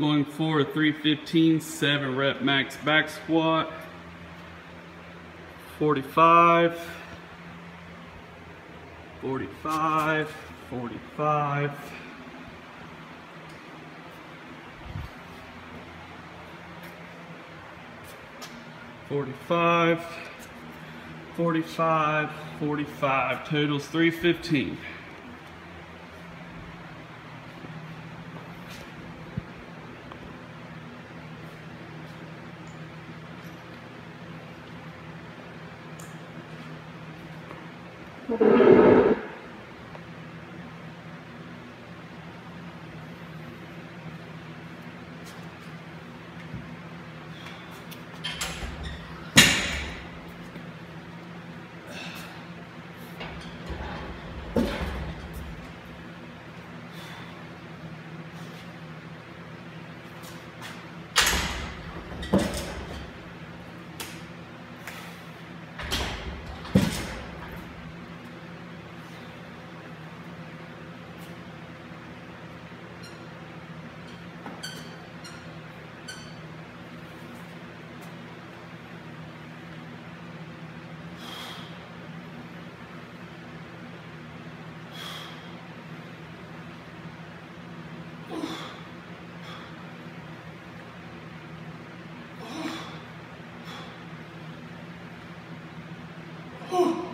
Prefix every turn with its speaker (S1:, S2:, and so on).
S1: Going for a 315, seven rep max back squat. 45, 45, 45. Forty-five, forty-five, forty-five. Totals three fifteen.
S2: Huh!